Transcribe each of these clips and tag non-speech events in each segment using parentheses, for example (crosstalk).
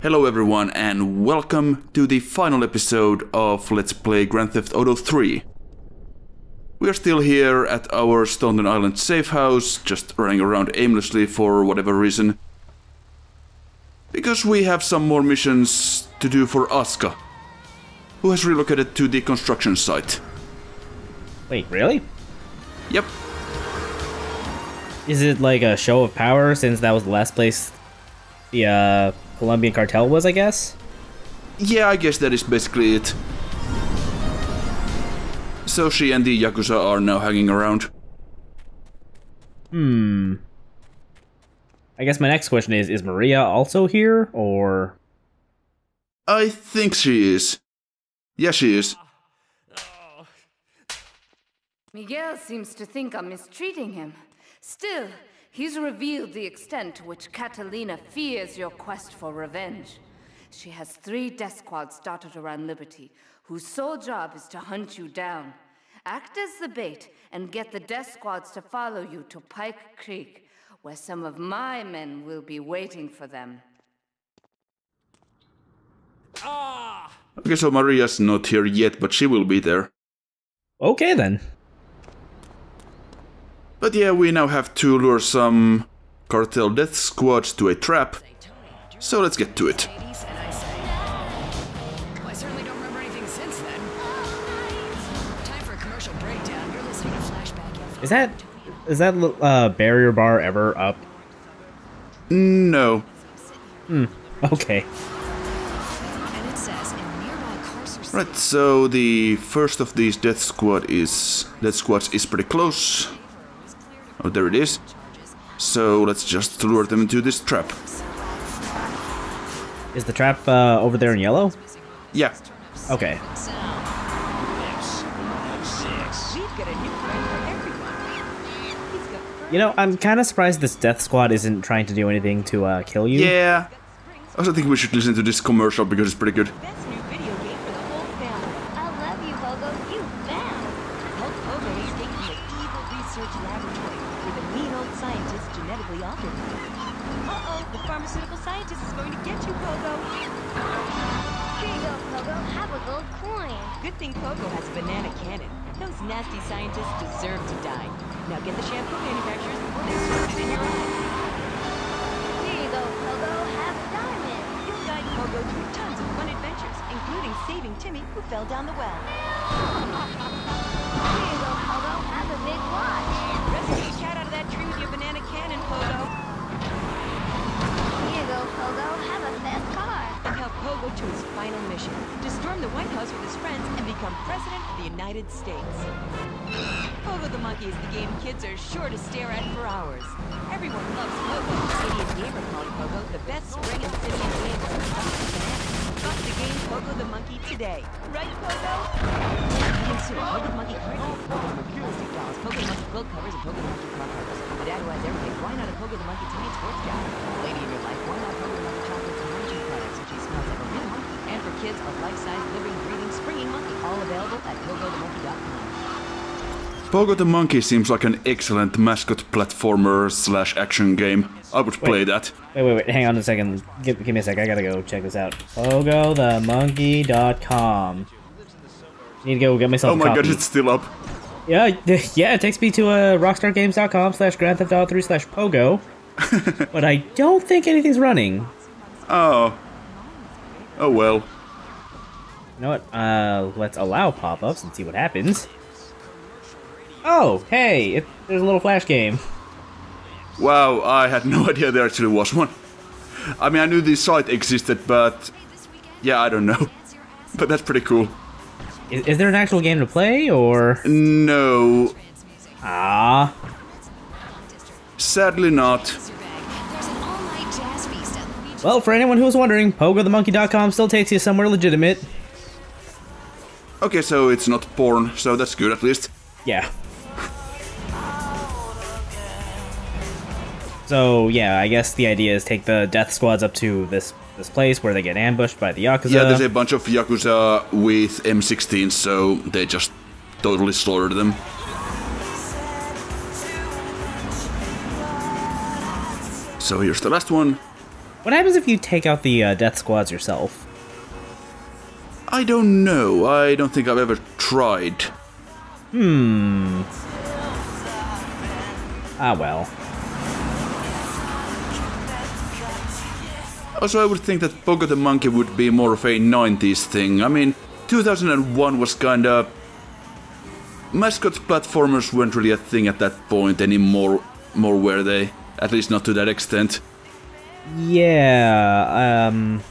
Hello everyone and welcome to the final episode of Let's Play Grand Theft Auto 3. We are still here at our Staunton Island safe house, just running around aimlessly for whatever reason. Because we have some more missions to do for Asuka, who has relocated to the construction site. Wait, really? Yep, Is it like a show of power since that was the last place the uh, Colombian cartel was, I guess? yeah, I guess that is basically it. So she and the Yakuza are now hanging around. Hmm. I guess my next question is Is Maria also here, or. I think she is. Yeah, she is. Miguel seems to think I'm mistreating him. Still, he's revealed the extent to which Catalina fears your quest for revenge. She has three death squads dotted around Liberty, whose sole job is to hunt you down. Act as the bait and get the death squads to follow you to Pike Creek, where some of my men will be waiting for them. Ah! Okay, so Maria's not here yet, but she will be there. Okay then. But yeah, we now have to lure some cartel death squads to a trap. So let's get to it. ladies, and I say, well, I certainly don't remember anything since then. Time for a commercial breakdown. You're listening to Flashback FM. Is that. Is that uh, barrier bar ever up? No. Hmm. Okay. And it says in nearby Carcer Right, so the first of these death squad is death squads is pretty close. Oh, there it is. So let's just lure them into this trap. Is the trap uh, over there in yellow? Yeah. Okay. You know, I'm kind of surprised this death squad isn't trying to do anything to uh, kill you. Yeah. I also think we should listen to this commercial because it's pretty good. Timmy who fell down the well. Here you go, Pogo. Have a big watch. Rescue the cat out of that tree with your banana cannon, Pogo. Here you go, Pogo. Have a fast car. and help Pogo to his final mission to storm the White House with his friends and become President of the United States. Pogo the Monkey is the game kids are sure to stare at for hours. Everyone loves Pogo. City and Gamer called Pogo the best spring in City and Games. Fuck the game Pogo the Monkey today. Right, Pogo? Soon, Pogo the Monkey card game, Pogo the Monkey plastic dolls, Pogo the Monkey quilt covers, and Pogo the Monkey car covers. A dad who has everything, why not a Pogo the Monkey tonight sports jacket? A lady in your life, why not Pogo the Monkey chocolates and hygiene products so she smells like a real monkey? And for kids, a life-size, living, breathing, springing monkey, all available at PogoTheMonkey.com. Pogo the Monkey seems like an excellent mascot platformer slash action game. I would play that. Wait, wait, wait. Hang on a second. Give, give me a sec. I gotta go check this out. PogoTheMonkey.com. Need to go get myself Oh my god, it's still up. Yeah, (laughs) yeah, it takes me to uh, rockstargames.com slash Grand Theft Auto 3 slash Pogo. (laughs) but I don't think anything's running. Oh. Oh well. You know what? Uh, let's allow pop-ups and see what happens. Oh, hey, it, there's a little flash game. Wow, I had no (laughs) idea there actually was one. I mean, I knew this site existed, but yeah, I don't know. (laughs) But that's pretty cool. Is, is there an actual game to play, or... No, Ah, sadly not. There's an all-night jazz feast at Luigi. well, for anyone who was wondering, PogoTheMonkey.com still takes you somewhere legitimate. Okay, so it's not porn, so that's good at least. Yeah. So yeah, I guess the idea is take the death squads up to this this place where they get ambushed by the yakuza. Yeah, there's a bunch of Yakuza with M16s, so they just totally slaughtered them. So here's the last one. What happens if you take out the uh, death squads yourself? I don't know. I don't think I've ever tried. Hmm. Ah, well. Also, I would think that Pogo the Monkey would be more of a 90s thing. I mean, 2001 was kinda. Mascot platformers weren't really a thing at that point anymore, more were they? At least not to that extent. Yeah, um...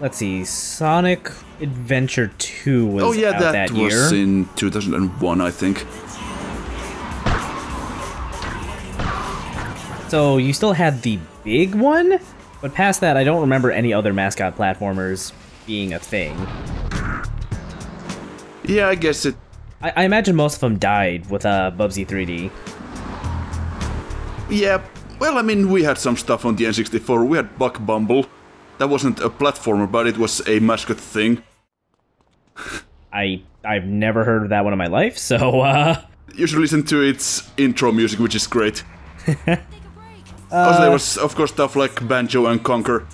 Let's see, Sonic Adventure 2 was oh, yeah, out that, that, was year. in 2001, I think. So you still had the big one? But past that, I don't remember any other mascot platformers being a thing. Yeah, I guess it. I, I imagine most of them died with uh, Bubsy 3D. Yeah, well, I mean, we had some stuff on the N64. We had Buck Bumble. That wasn't a platformer, but it was a mascot thing. I I've never heard of that one in my life, so uh You should listen to its intro music, which is great. (laughs) Oh, also, there uh, was, of course, stuff like Banjo and Conker.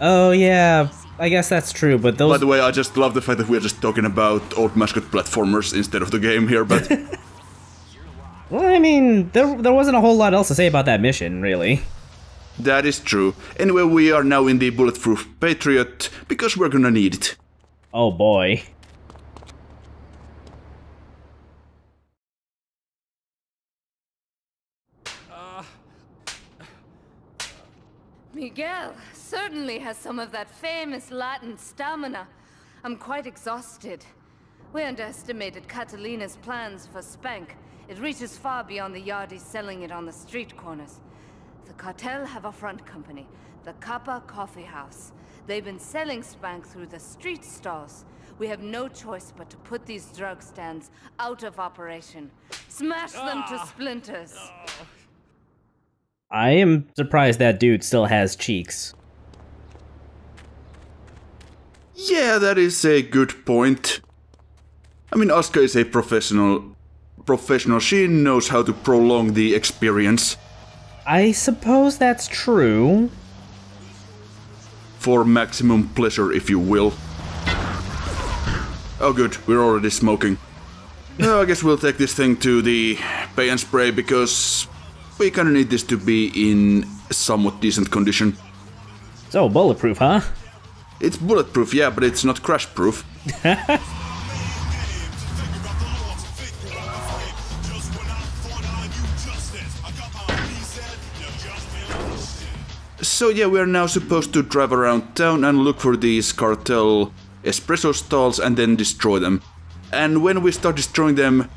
Oh yeah, I guess that's true, but those By the way, I just love the fact that we're just talking about old mascot platformers instead of the game here, but (laughs) Well, I mean, there there wasn't a whole lot else to say about that mission, really. that is true. Anyway, we are now in the Bulletproof Patriot because we're gonna need it. Oh boy. Miguel certainly has some of that famous Latin stamina. I'm quite exhausted. We underestimated Catalina's plans for Spank. It reaches far beyond the yardies selling it on the street corners. The cartel have a front company, the Kappa Coffee House. They've been selling Spank through the street stalls. We have no choice but to put these drug stands out of operation. Smash them to ah. splinters. Oh. I am surprised that dude still has cheeks. Yeah, that is a good point. I mean, Asuka is a professional. Professional. She knows how to prolong the experience I suppose that's true. for maximum pleasure, if you will. Oh, good. We're already smoking. No, I guess we'll take this thing to the pay and spray because we kind of need this to be in somewhat decent condition. So bulletproof, huh? It's bulletproof, yeah, but it's not crash proof. (laughs) So yeah, we are now supposed to drive around town and look for these cartel espresso stalls and then destroy them. And when we start destroying them,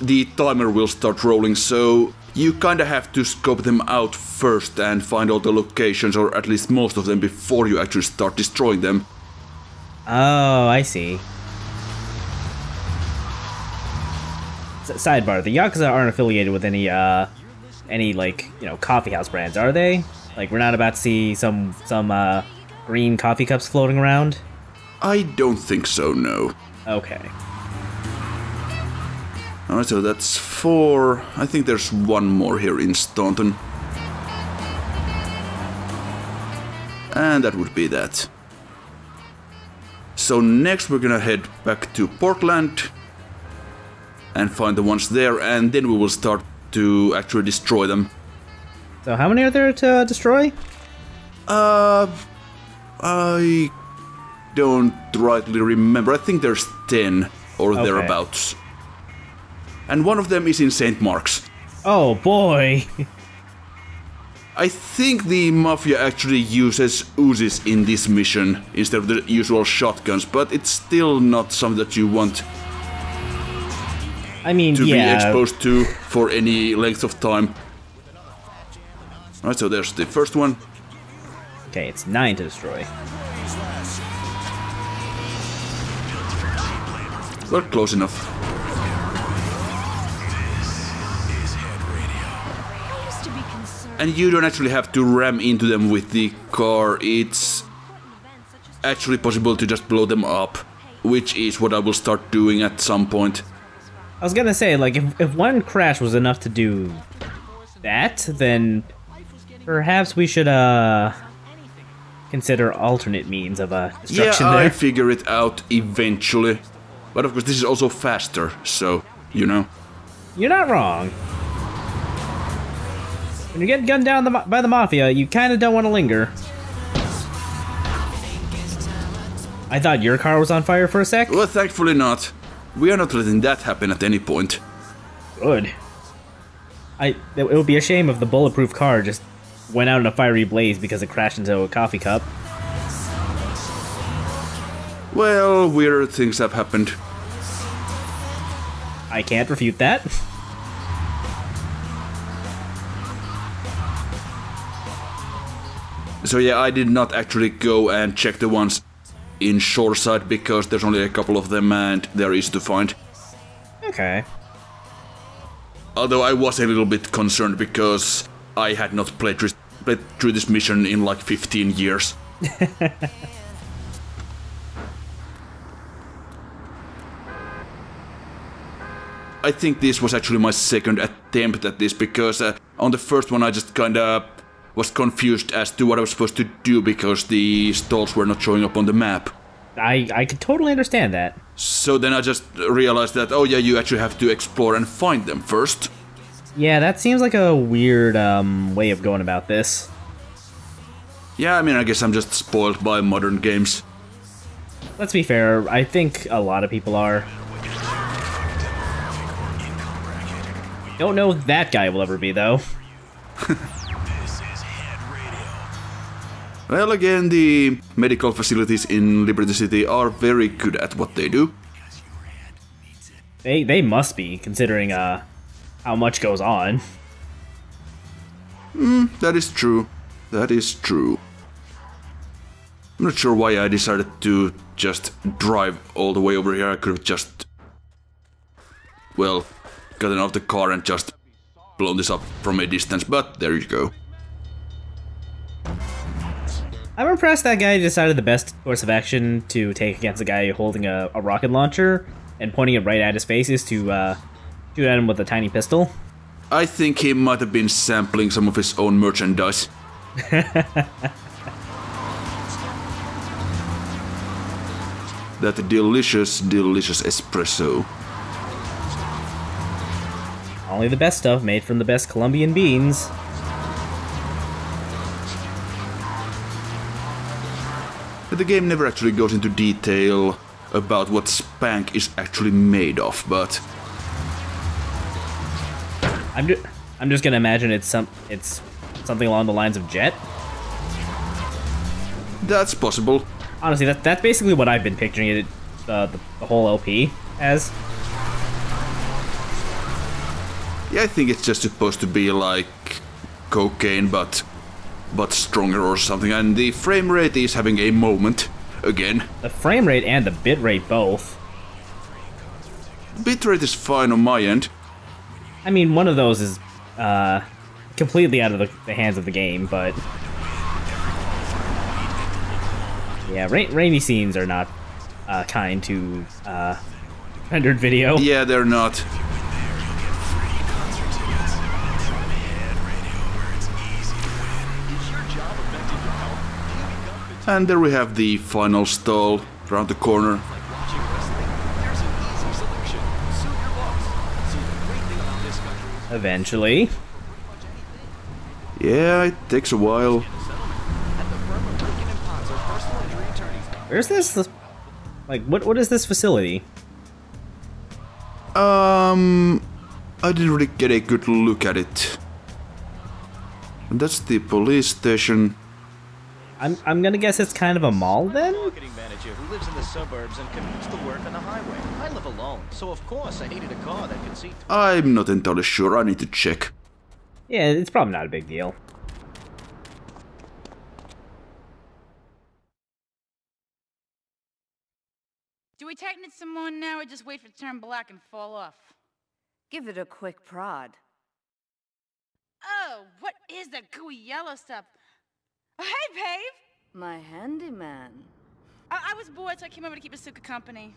the timer will start rolling, so you kinda have to scope them out first and find all the locations, or at least most of them, before you actually start destroying them. Oh, I see. S- sidebar: The Yakuza aren't affiliated with any, uh, any like you know coffee house brands, are they? Like we're not about to see some some uh, green coffee cups floating around. I don't think so, no. Okay. Alright, so that's four. I think there's one more here in Staunton. And that would be that. So next we're gonna head back to Portland and find the ones there, and then we will start to actually destroy them. So how many are there to uh, destroy? Uh, I don't rightly remember. I think there's 10 or Okay. thereabouts. And one of them is in St. Mark's. Oh boy. I think the Mafia actually uses Uzis in this mission instead of the usual shotguns, but it's still not something that you want I mean, to be exposed to for any length of time. Alright, so there's the first one. Okay, it's nine to destroy. We're close enough. And you don't actually have to ram into them with the car, it's actually possible to just blow them up, which is what I will start doing at some point. I was gonna say, like, if, if one crash was enough to do that, then Perhaps we should uh consider alternate means of uh Yeah, destruction I there. figure it out eventually. But of course, this is also faster, so, you know. You're not wrong. When you get gunned down the, by the mafia, you kind of don't want to linger. I thought your car was on fire for a sec. Well, thankfully not. We are not letting that happen at any point. Good. I. It would be a shame if the bulletproof car just went out in a fiery blaze because it crashed into a coffee cup. Well, weird things have happened. I can't refute that. (laughs) So yeah, I did not actually go and check the ones in Shoreside because there's only a couple of them and they're easy to find. Okay. Although I was a little bit concerned because I had not played, through- played through this mission in like 15 years. (laughs) I think this was actually my second attempt at this because uh, on the first one I just kinda was confused as to what I was supposed to do because the stalls were not showing up on the map. I I could totally understand that. So then I just realized that, oh yeah, you actually have to explore and find them first. Yeah, that seems like a weird um, way of going about this. Yeah, I mean, I guess I'm just spoiled by modern games. Let's be fair, I think a lot of people are. Don't know that guy will ever be, though. (laughs) Well, again, the medical facilities in Liberty City are very good at what they do. They they must be, considering uh how much goes on. That is true. That is true. I'm not sure why I decided to just drive all the way over here. I could have just, well, gotten out of the car and just blown this up from a distance, but there you go. I'm impressed that guy decided the best course of action to take against a guy holding a, a rocket launcher and pointing it right at his face is to uh, shoot at him with a tiny pistol. I think he might have been sampling some of his own merchandise. (laughs) that delicious, delicious espresso. Only the best stuff made from the best Colombian beans. The game never actually goes into detail about what Spank is actually made of, but I'm ju- I'm just gonna imagine it's some it's something along the lines of Jet. that's possible. Honestly, that that's basically what I've been picturing it uh, the, the whole LP as. Yeah, I think it's just supposed to be like cocaine, but but stronger or something. And the frame rate is having a moment again. The frame rate and the bit rate both. Bitrate is fine on my end. I mean, one of those is uh, completely out of the, the hands of the game, but yeah, ra- rainy scenes are not uh, kind to uh, (laughs) rendered video. Yeah, they're not. And there we have the final stall around the corner. Eventually, Yeah, it takes a while. where's this? this- Like, what? What is this facility? Um, I didn't really get a good look at it. And that's the police station. I'm I'm gonna guess it's kind of a mall then. marketing manager who lives in the suburbs and commutes to work on the highway. I live alone, so of course I needed a car that could see. I'm not entirely sure. I need to check. Yeah, it's probably not a big deal. Do we tighten it some more now or just wait for it to turn black and fall off? Give it a quick prod. Oh, what is that gooey yellow stuff? Oh, hey, Pave! My handyman. I, I was bored, so I came over to keep Asuka company.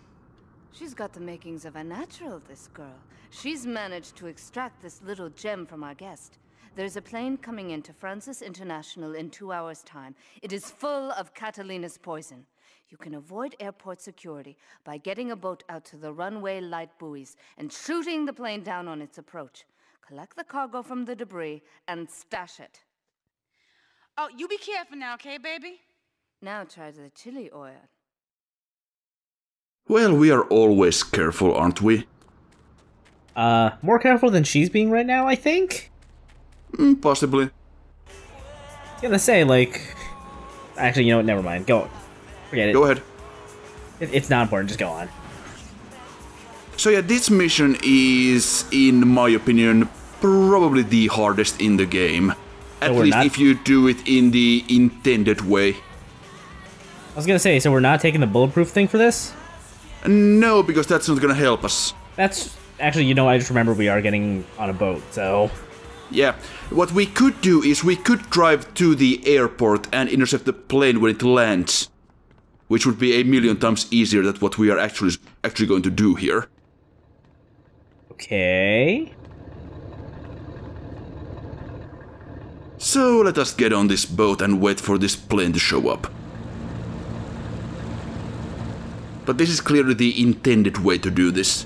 She's got the makings of a natural, this girl. She's managed to extract this little gem from our guest. There's a plane coming into Francis International in two hours' time. It is full of Catalina's poison. You can avoid airport security by getting a boat out to the runway light buoys and shooting the plane down on its approach. Collect the cargo from the debris and stash it. Oh, you be careful now, okay, baby? Now try the chili oil. Well, we are always careful, aren't we? Uh, more careful than she's being right now, I think. Mm, possibly. gonna say like, actually, you know what? Never mind. Go. Forget it. Go ahead. It- It's not important. Just go on. So yeah, this mission is, in my opinion, probably the hardest in the game. At So least not- if you do it in the intended way. I was gonna say, so we're not taking the bulletproof thing for this. No, because that's not gonna help us. That's actually, you know, I just remember we are getting on a boat, so Yeah, what we could do is we could drive to the airport and intercept the plane when it lands, which would be a million times easier than what we are actually actually going to do here. okay. So let us get on this boat and wait for this plane to show up. But this is clearly the intended way to do this.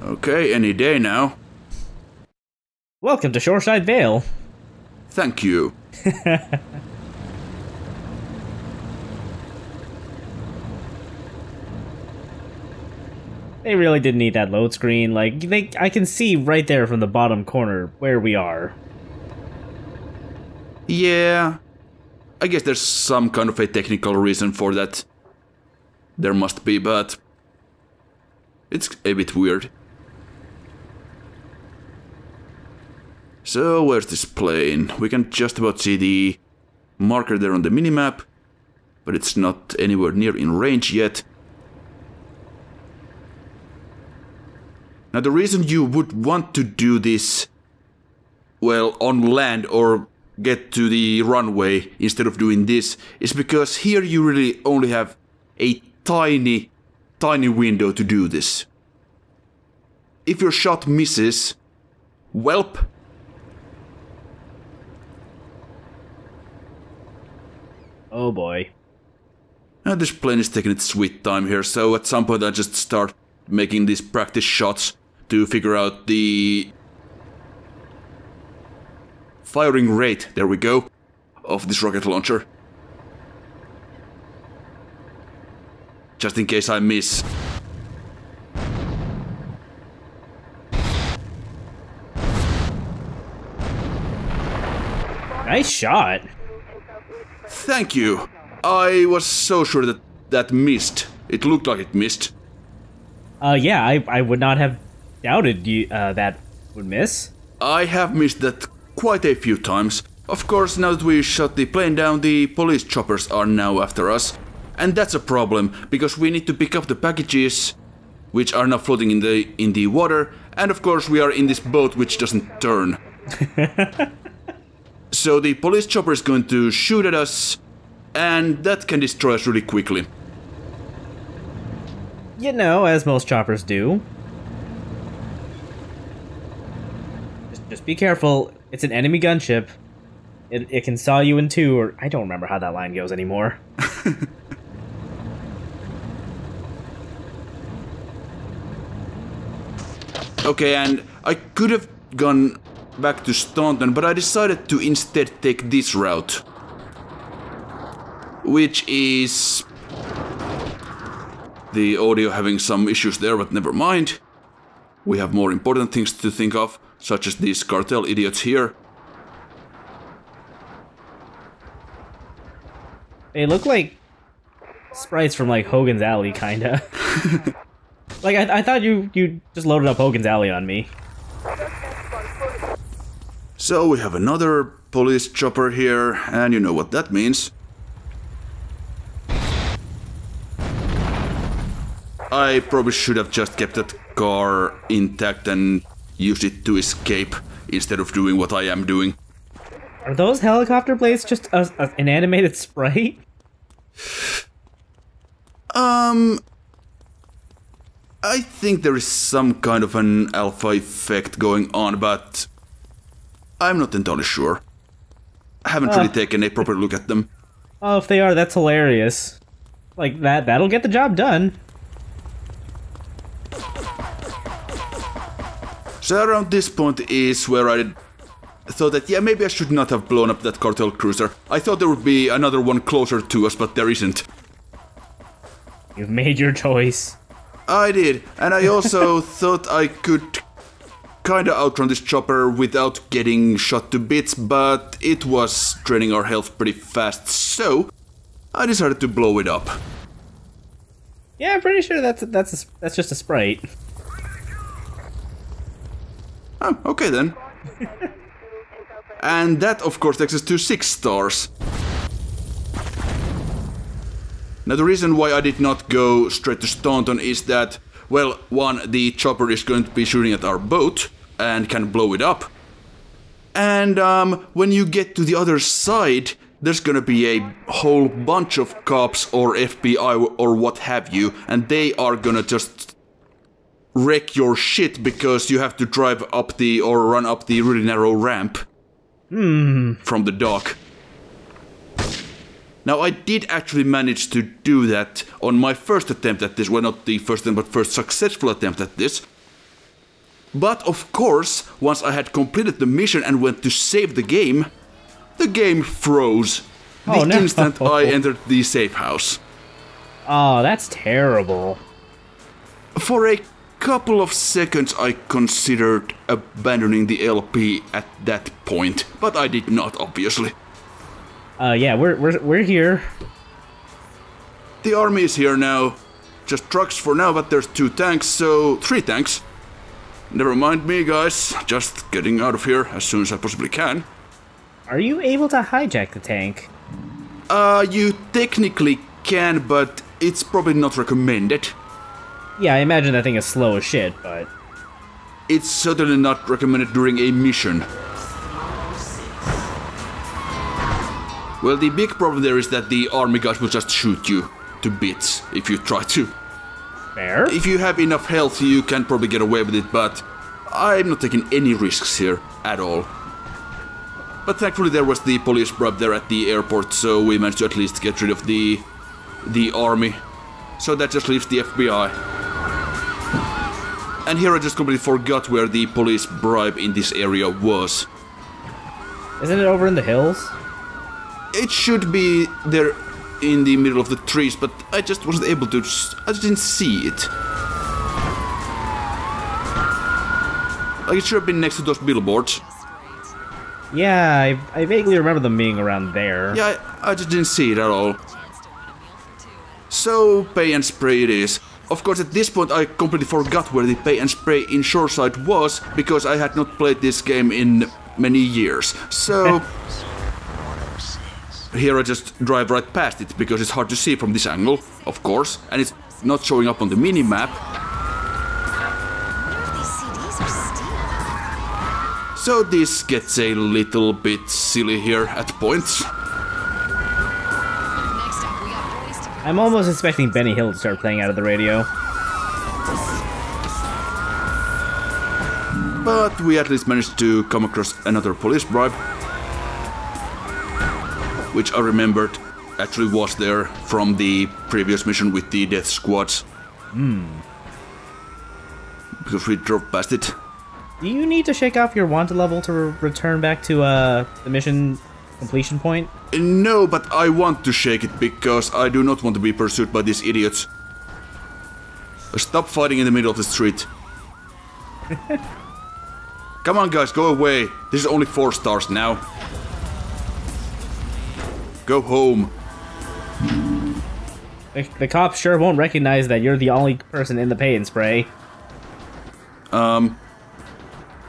Okay, any day now. Welcome to Shoreside Vale. Thank you. (laughs) They really didn't need that load screen. Like they, I can see right there from the bottom corner where we are. Yeah. I guess there's some kind of a technical reason for that. There must be, but. It's a bit weird. So, where's this plane? We can just about see the marker there on the minimap, but it's not anywhere near in range yet. Now, the reason you would want to do this well, on land or get to the runway instead of doing this is because here you really only have a tiny, tiny window to do this. If your shot misses, welp. Oh boy. This plane is taking its sweet time here, so at some point I just start making these practice shots to figure out the firing rate, there we go, of this rocket launcher. Just in case I miss. Nice shot. Thank you. I was so sure that that missed. It looked like it missed. Uh, yeah, I, I would not have doubted you uh, that would miss. I have missed that quite a few times. Of course, now that we shot the plane down, the police choppers are now after us. And that's a problem, because we need to pick up the packages, which are now floating in the in the water, and of course we are in this boat which doesn't turn. (laughs) so the police chopper is going to shoot at us, and that can destroy us really quickly. You know, as most choppers do. Just, just be careful. It's an enemy gunship. It, it can saw you in two, or I don't remember how that line goes anymore. (laughs) Okay, and I could have gone back to Staunton, but I decided to instead take this route. Which is... The audio having some issues there, but never mind. We have more important things to think of, such as these cartel idiots here. They look like sprites from like Hogan's Alley, kinda. (laughs) like I, I thought you you just loaded up Hogan's Alley on me. So we have another police chopper here, and you know what that means. I probably should have just kept that car intact and used it to escape instead of doing what I am doing. Are those helicopter blades just a, a, an animated sprite? (sighs) Um, I think there is some kind of an alpha effect going on, but I'm not entirely sure. I haven't really taken a proper look at them. Oh, if they are, that's hilarious. Like that that'll get the job done. So around this point is where I thought that, yeah, maybe I should not have blown up that cartel cruiser. I thought there would be another one closer to us, but there isn't. You've made your choice. I did, and I also (laughs) thought I could kinda outrun this chopper without getting shot to bits, but it was draining our health pretty fast, so I decided to blow it up. Yeah, I'm pretty sure that's that's a, that's just a sprite. Oh, okay then. and that, of course, takes us to six stars. Now, the reason why I did not go straight to Staunton is that, well, one, the chopper is going to be shooting at our boat and can blow it up. And um, when you get to the other side, there's gonna be a whole bunch of cops or FBI or what have you, and they are gonna just wreck your shit because you have to drive up the or run up the really narrow ramp hmm. from the dock. Now I did actually manage to do that on my first attempt at this. Well, not the first attempt, but first successful attempt at this. But of course, once I had completed the mission and went to save the game, the game froze. Oh, the Oh, no. instant I (laughs) entered the safe house. Oh, that's terrible. For a couple of seconds, I considered abandoning the LP at that point, but I did not, obviously. Uh, yeah, we're we're we're here. The army is here now. Just trucks for now, but there's two tanks, so three tanks. Never mind me, guys. Just getting out of here as soon as I possibly can. Are you able to hijack the tank? Uh, you technically can, but it's probably not recommended. Yeah, I imagine that thing is slow as shit, but It's certainly not recommended during a mission. Well, the big problem there is that the army guys will just shoot you to bits if you try to. fair. If you have enough health, you can probably get away with it, but I'm not taking any risks here at all. But thankfully there was the police bribe there at the airport, so we managed to at least get rid of the the army. So that just leaves the FBI. And here I just completely forgot where the police bribe in this area was. Isn't it over in the hills? It should be there in the middle of the trees, but I just wasn't able to. I just didn't see it. Like it should have been next to those billboards. Yeah, I, I vaguely remember them being around there. Yeah, I, I just didn't see it at all. So, pay and spray it is. Of course, at this point, I completely forgot where the pay and spray in Shoreside was because I had not played this game in many years. So, here I just drive right past it because it's hard to see from this angle, of course, and it's not showing up on the mini map. These CDs are stealing. So this gets a little bit silly here at points. I'm almost expecting Benny Hill to start playing out of the radio. But we at least managed to come across another police bribe. Which I remembered actually was there from the previous mission with the death squads. Hmm. Because we drove past it. Do you need to shake off your wanted level to re- return back to uh the mission completion point? No, but I want to shake it because I do not want to be pursued by these idiots. Stop fighting in the middle of the street. (laughs) Come on, guys, go away. This is only four stars now. Go home. The, the cops sure won't recognize that you're the only person in the pay and spray. Um,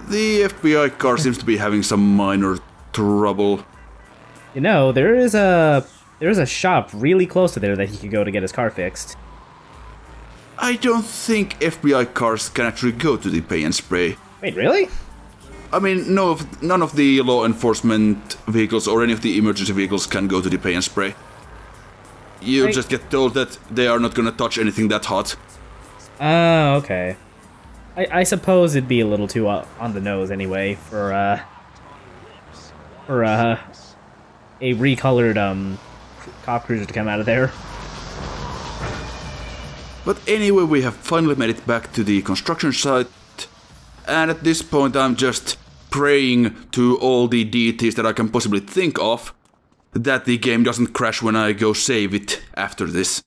the FBI car seems to be having some minor trouble. You know, there is a there is a shop really close to there that he could go to get his car fixed. I don't think FBI cars can actually go to the pay and spray. Wait, really? I mean, no, none of the law enforcement vehicles or any of the emergency vehicles can go to the pay and spray. you just get told that they are not gonna touch anything that hot. Oh, okay. I, I suppose it'd be a little too uh, on the nose anyway for uh for uh a recolored um cop cruiser to come out of there. But anyway, we have finally made it back to the construction site, and at this point, I'm just praying to all the deities that I can possibly think of that the game doesn't crash when I go save it after this.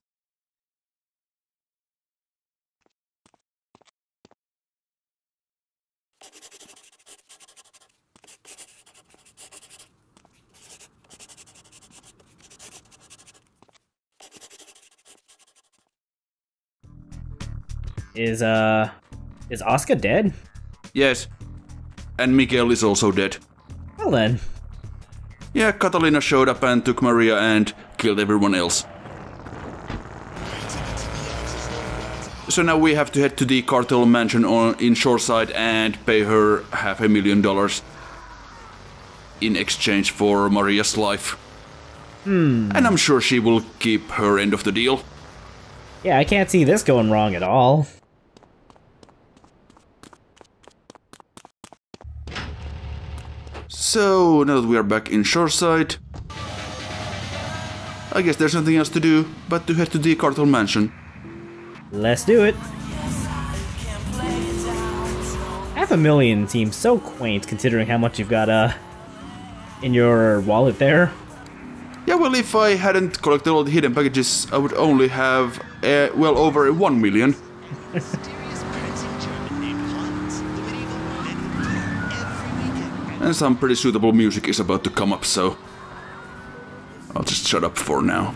Is uh is Oscar dead? Yes, and Miguel is also dead. Well then. Yeah, Catalina showed up and took Maria and killed everyone else. So now we have to head to the cartel mansion on, in Shoreside and pay her half a million dollars in exchange for Maria's life. Hmm. And I'm sure she will keep her end of the deal. Yeah, I can't see this going wrong at all. So now that we are back in Shoreside, I guess there's nothing else to do but to head to the cartel mansion. Let's do it. Half a million seems so quaint considering how much you've got uh in your wallet there. Yeah, well, if I hadn't collected all the hidden packages, I would only have, uh, well, over 1 million. (laughs) and some pretty suitable music is about to come up, so I'll just shut up for now.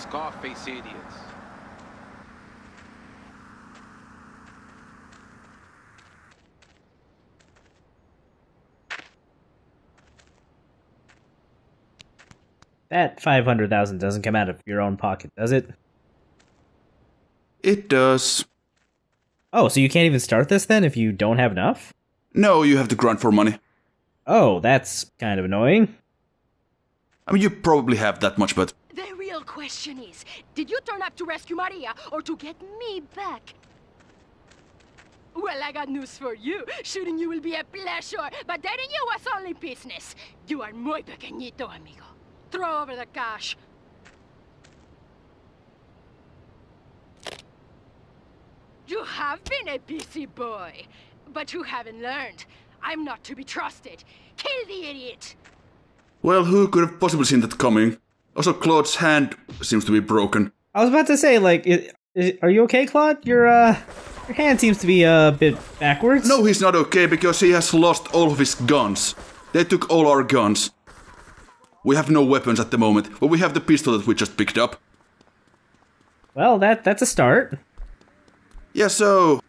Scarface idiots. That 500,000 doesn't come out of your own pocket, does it? It does. Oh, so you can't even start this then if you don't have enough? No, you have to grunt for money. Oh, that's kind of annoying. I mean, you probably have that much, but The real question is, did you turn up to rescue Maria or to get me back? Well, I got news for you. Shooting you will be a pleasure, but dating you was only business. You are muy pequeñito, amigo. Throw over the cash. You have been a busy boy, but you haven't learned. I'm not to be trusted. Kill the idiot! well, who could have possibly seen that coming? Also, Claude's hand seems to be broken. I was about to say, like, i i are you okay, Claude? Your uh, your hand seems to be a bit backwards. No, he's not okay because he has lost all of his guns. They took all our guns. We have no weapons at the moment, but we have the pistol that we just picked up. Well, that that's a start. Yeah, so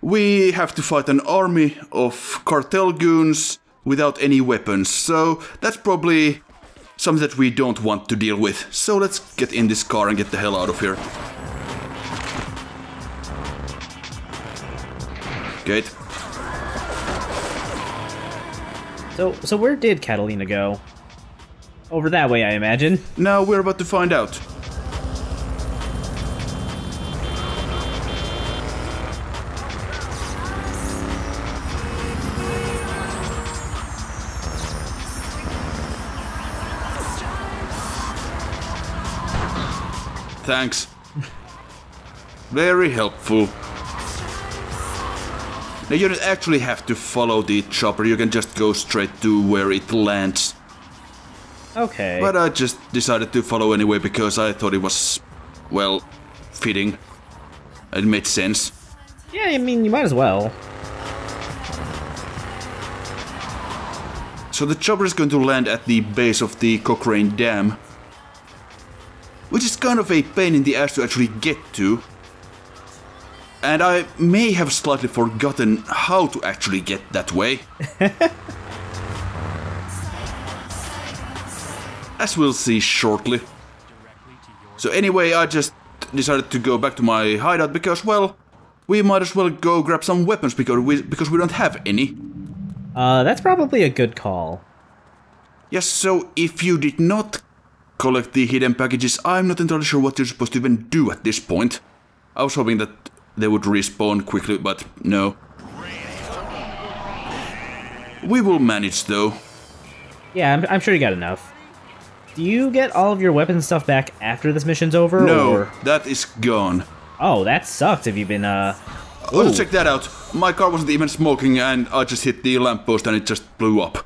we have to fight an army of cartel goons without any weapons. So that's probably something that we don't want to deal with. So let's get in this car and get the hell out of here. Gate. So so where did Catalina go? Over that way, I imagine. Now we're about to find out. Thanks. Very helpful. Now you don't actually have to follow the chopper, you can just go straight to where it lands. Okay. But I just decided to follow anyway because I thought it was, well, fitting. It made sense. yeah, I mean, you might as well. So the chopper is going to land at the base of the Cochrane Dam. Which is kind of a pain in the ass to actually get to. And I may have slightly forgotten how to actually get that way. (laughs) As we'll see shortly. So anyway, I just decided to go back to my hideout because, well, we might as well go grab some weapons because we, because we don't have any. Uh, that's probably a good call. Yes, so if you did not collect the hidden packages, I'm not entirely sure what you're supposed to even do at this point. I was hoping that they would respawn quickly, but no. We will manage though. Yeah, I'm, I'm sure you got enough. Do you get all of your weapon stuff back after this mission's over? No, Or... that is gone. Oh, that sucked. Have you've been, uh... Oh, Ooh. check that out. My car wasn't even smoking and I just hit the lamppost and it just blew up.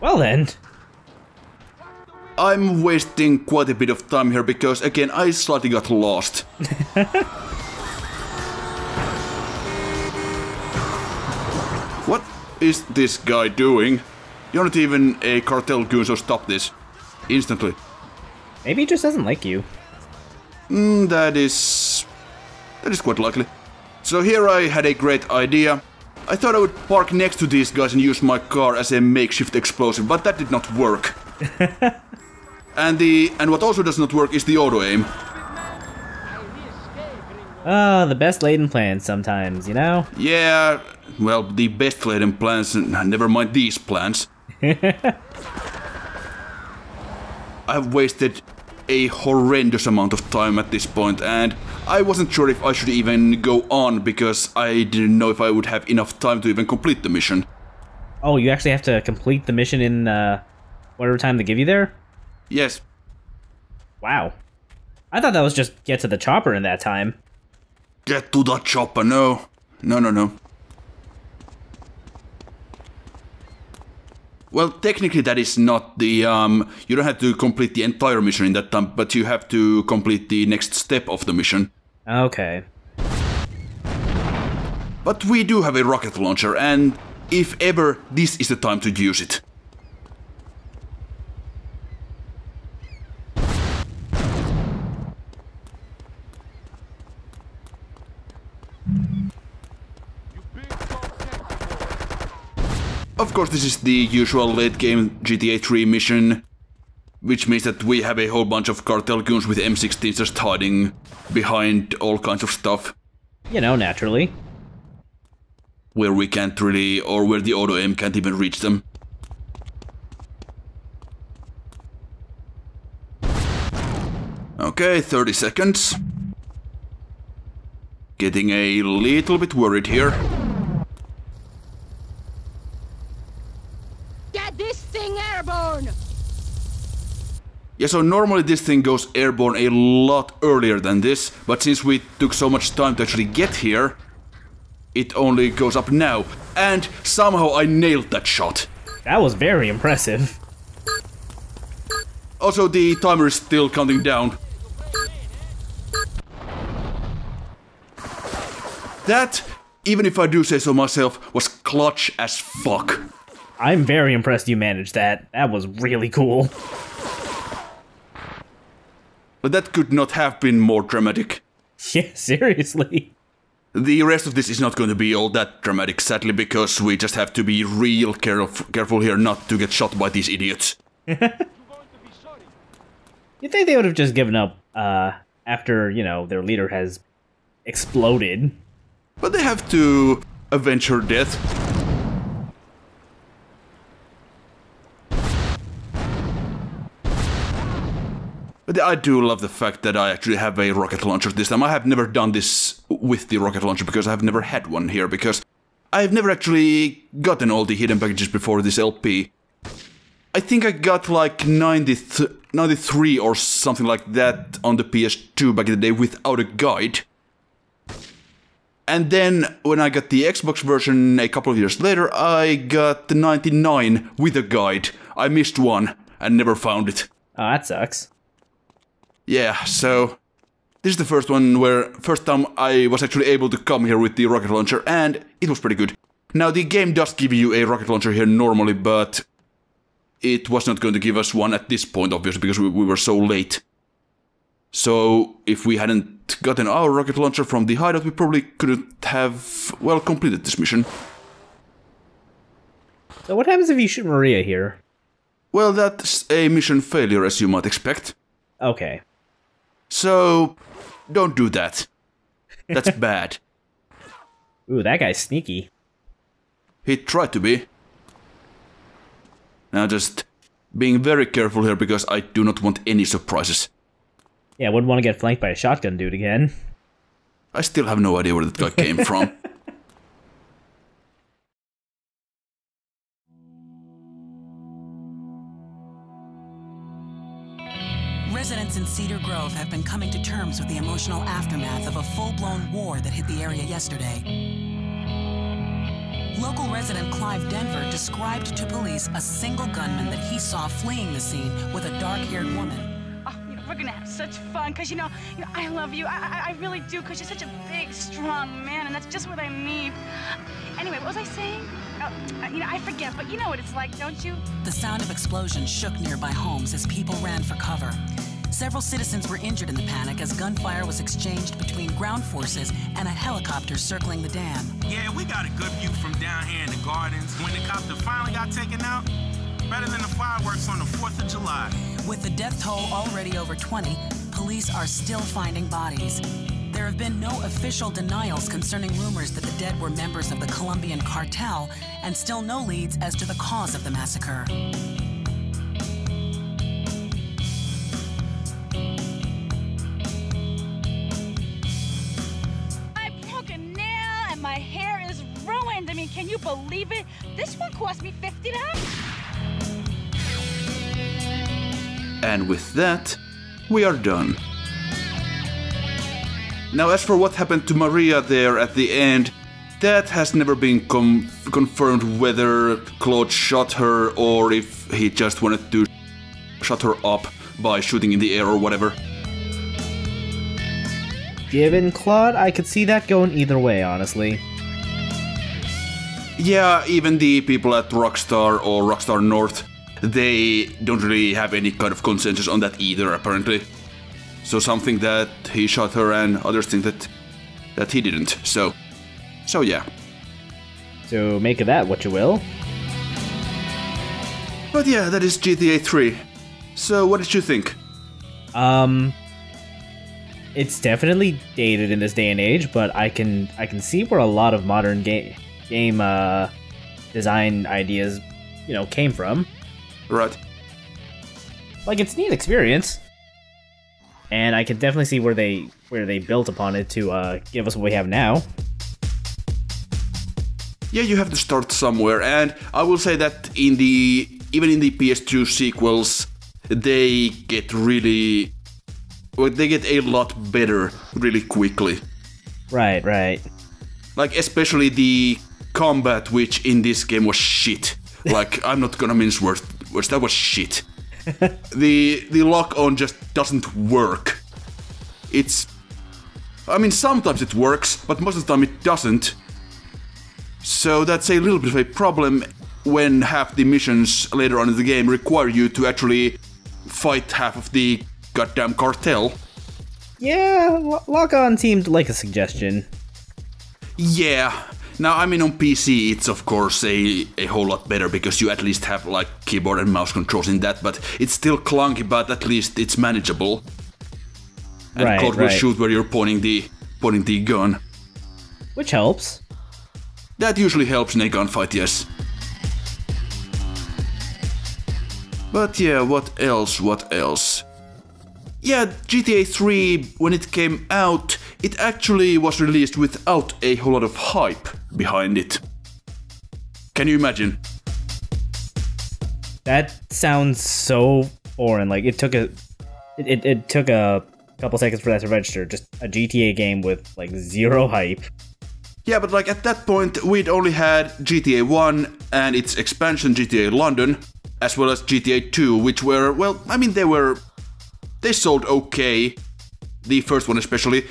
Well then. I'm wasting quite a bit of time here because, again, I slightly got lost. (laughs) what is this guy doing? You're not even a cartel goon, so stop this. Instantly. Maybe he just doesn't like you. Mm, that is... That is quite likely. So here I had a great idea. I thought I would park next to these guys and use my car as a makeshift explosive, but that did not work. (laughs) and the and what also does not work is the auto aim. Ah, the best laden plans sometimes, you know? Yeah, well, the best laden plans, never mind these plans. (laughs) I've wasted a horrendous amount of time at this point, and I wasn't sure if I should even go on because I didn't know if I would have enough time to even complete the mission. Oh, you actually have to complete the mission in, uh, whatever time they give you there? Yes. Wow. I thought that was just get to the chopper in that time. Get to the chopper, no. No, no, no. Well, technically that is not the, um, you don't have to complete the entire mission in that time, but you have to complete the next step of the mission. Okay. But we do have a rocket launcher, and if ever, this is the time to use it. Course, this is the usual late game GTA 3 mission, which means that we have a whole bunch of cartel goons with M16s just hiding behind all kinds of stuff. You know, naturally. Where we can't really, or where the auto aim can't even reach them. Okay, 30 seconds. Getting a little bit worried here. Get this thing airborne! Yeah, so normally this thing goes airborne a lot earlier than this, but since we took so much time to actually get here, it only goes up now. And somehow I nailed that shot. That was very impressive. Also, the timer is still counting down. That, even if I do say so myself, was clutch as fuck. I'm very impressed you managed that. That was really cool. But that could not have been more dramatic. (laughs) Yeah, seriously. The rest of this is not going to be all that dramatic, sadly, because we just have to be real caref- careful here not to get shot by these idiots. (laughs) You'd think they would have just given up uh, after, you know, their leader has exploded. But they have to avenge her death. But I do love the fact that I actually have a rocket launcher this time. I have never done this with the rocket launcher because I've never had one here because I've never actually gotten all the hidden packages before this LP. I think I got like 90 th 93 or something like that on the PS2 back in the day without a guide. And then when I got the Xbox version a couple of years later, I got the 99 with a guide. I missed one and never found it. Oh, that sucks. Yeah, so this is the first one where first time I was actually able to come here with the rocket launcher and it was pretty good. Now the game does give you a rocket launcher here normally, but it was not going to give us one at this point obviously because we, we were so late. So if we hadn't gotten our rocket launcher from the hideout, we probably couldn't have, well, completed this mission. So what happens if you shoot Maria here? Well, that's a mission failure, as you might expect. Okay. So, don't do that. That's (laughs) bad. Ooh, that guy's sneaky. He tried to be. Now just being very careful here because I do not want any surprises. Yeah, I wouldn't want to get flanked by a shotgun dude again. I still have no idea where that guy came from. (laughs) Residents in Cedar Grove have been coming to terms with the emotional aftermath of a full-blown war that hit the area yesterday. Local resident Clive Denver described to police a single gunman that he saw fleeing the scene with a dark-haired woman. Oh, you know, we're gonna have such fun, cause you know, you know, I love you. I, I, I really do, cause you're such a big, strong man, and that's just what I need. Anyway, what was I saying? Oh, uh, you know, I forget, but you know what it's like, don't you? The sound of explosions shook nearby homes as people ran for cover. Several citizens were injured in the panic as gunfire was exchanged between ground forces and a helicopter circling the dam. Yeah, we got a good view from down here in the gardens. When the copter finally got taken out, better than the fireworks on the 4th of July. With the death toll already over 20, police are still finding bodies. There have been no official denials concerning rumors that the dead were members of the Colombian cartel, and still no leads as to the cause of the massacre. Believe it? This one cost me fifty dollars. and with that, we are done. Now, as for what happened to Maria there at the end, that has never been com- confirmed whether Claude shot her or if he just wanted to shut her up by shooting in the air or whatever. Given Claude, I could see that going either way, honestly. Yeah, even the people at Rockstar or Rockstar North, they don't really have any kind of consensus on that either, apparently. So something that he shot her, and others think that that he didn't. So, so yeah. So make of that what you will. But yeah, that is GTA 3. So what did you think? Um, it's definitely dated in this day and age, but I can I can see where a lot of modern game game uh, design ideas, you know, came from. Right. Like it's a neat experience, and I can definitely see where they where they built upon it to uh, give us what we have now. Yeah, you have to start somewhere, and I will say that in the even in the PS2 sequels, they get really well, they get a lot better really quickly. Right, right. Like especially the combat, which in this game was shit. Like I'm not gonna mince words, words that was shit. (laughs) the the lock on just doesn't work. It's I mean sometimes it works, but most of the time it doesn't. So that's a little bit of a problem when half the missions later on in the game require you to actually fight half of the goddamn cartel. Yeah, lock on seemed like a suggestion. Yeah. Now, I mean, on PC, it's of course a, a whole lot better because you at least have like keyboard and mouse controls in that, but it's still clunky, but at least it's manageable. And Right, COD will right. shoot where you're pointing the pointing the gun. Which helps. That usually helps in a gunfight, yes. But yeah, what else? What else? Yeah, GTA 3, when it came out, it actually was released without a whole lot of hype behind it. Can you imagine? That sounds so foreign. Like it took a it, it, it took a couple seconds for that to register. Just a GTA game with like zero hype. Yeah, but like at that point, we'd only had GTA 1 and its expansion GTA London, as well as GTA 2, which were, well, I mean, they were. They sold okay, the first one especially,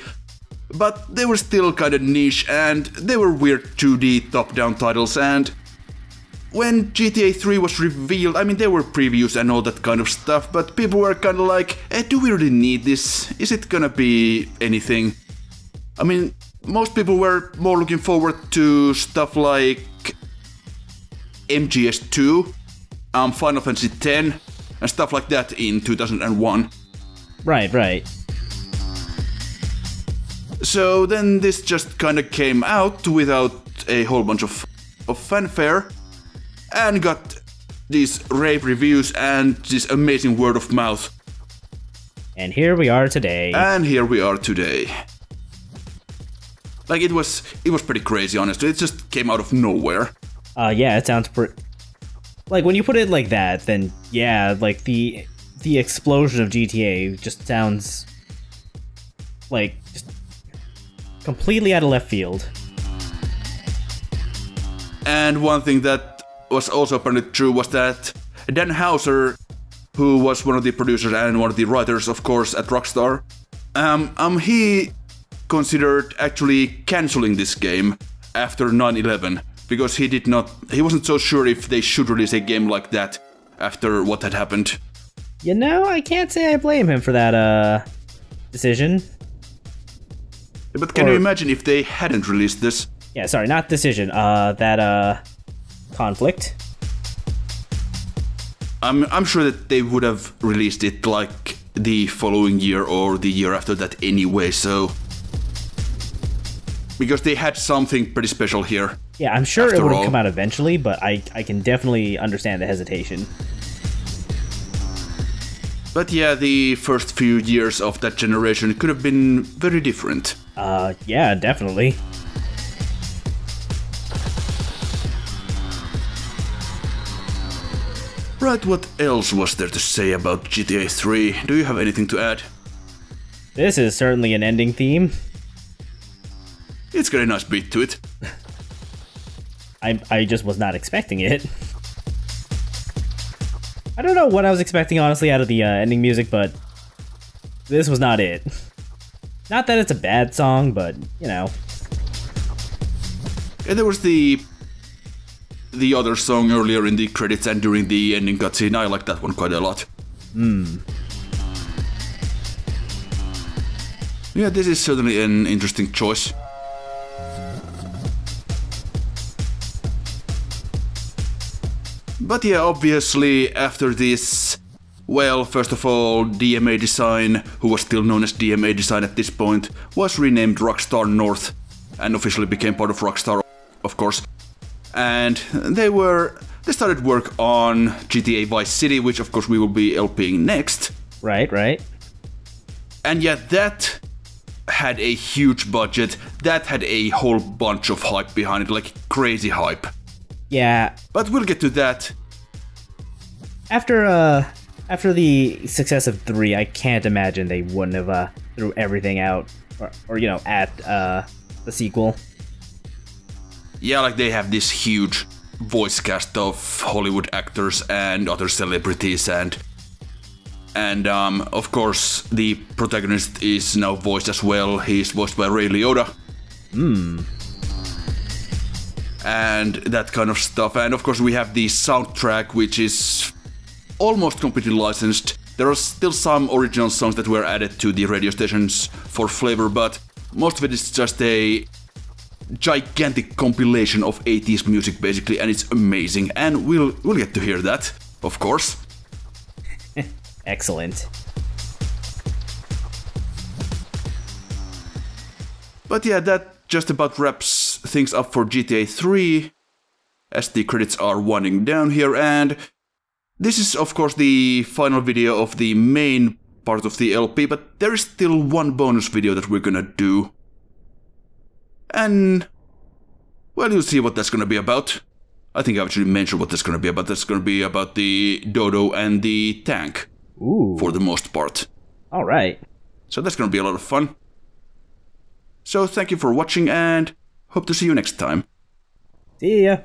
but they were still kind of niche and they were weird 2D top down titles, and. when GTA 3 was revealed, I mean, there were previews and all that kind of stuff, but people were kind of like, eh, do we really need this? Is it gonna be anything? I mean, most people were more looking forward to stuff like MGS2, um, Final Fantasy X, and stuff like that in 2001. Right, right. So then this just kind of came out without a whole bunch of, of fanfare and got these rave reviews and this amazing word of mouth. And here we are today. And here we are today. Like it was it was pretty crazy honestly. It just came out of nowhere. Uh yeah, it sounds pretty like when you put it like that, then yeah, like the the explosion of GTA just sounds like just completely out of left field. And one thing that was also apparently true was that Dan Houser, who was one of the producers and one of the writers, of course, at Rockstar, um, um, he considered actually canceling this game after 9/11 because he did not, he wasn't so sure if they should release a game like that after what had happened. You know, I can't say I blame him for that uh decision. But can or, you imagine if they hadn't released this? Yeah, sorry, not decision. Uh, that uh, conflict. I'm I'm sure that they would have released it like the following year or the year after that anyway. So because they had something pretty special here. Yeah, I'm sure it would have come out eventually, but I I can definitely understand the hesitation. But yeah, the first few years of that generation could have been very different. Uh, yeah, definitely. Right, what else was there to say about GTA 3? Do you have anything to add? This is certainly an ending theme. It's got a nice beat to it. (laughs) I, I just was not expecting it. I don't know what I was expecting, honestly, out of the uh, ending music, but this was not it. (laughs) Not that it's a bad song, but, you know. And there was the the other song earlier in the credits and during the ending cutscene. I like that one quite a lot. Hmm. Yeah, this is certainly an interesting choice. But yeah, obviously, after this, well, first of all, DMA Design, who was still known as DMA Design at this point, was renamed Rockstar North and officially became part of Rockstar, of course. And they were they started work on GTA Vice City, which of course we will be LPing next. Right, right. And yet that had a huge budget. That had a whole bunch of hype behind it, like crazy hype. Yeah. But we'll get to that. After uh after the success of 3, I can't imagine they wouldn't have uh threw everything out or, or you know, at uh the sequel. Yeah, like they have this huge voice cast of Hollywood actors and other celebrities and and um, of course the protagonist is now voiced as well. He's voiced by Ray Liotta. Hmm. And that kind of stuff. And of course we have the soundtrack which is almost completely licensed. There are still some original songs that were added to the radio stations for flavor, but most of it is just a gigantic compilation of 80s music basically and it's amazing and we'll we'll get to hear that of course (laughs) excellent but yeah that just about wraps things up for GTA 3 as the credits are winding down here and this is of course the final video of the main part of the LP but there is still one bonus video that we're gonna do and, well, you'll see what that's going to be about. I think I actually mentioned what that's going to be about. That's going to be about the Dodo and the tank. Ooh. For the most part. All right. So that's going to be a lot of fun. So thank you for watching and hope to see you next time. See ya.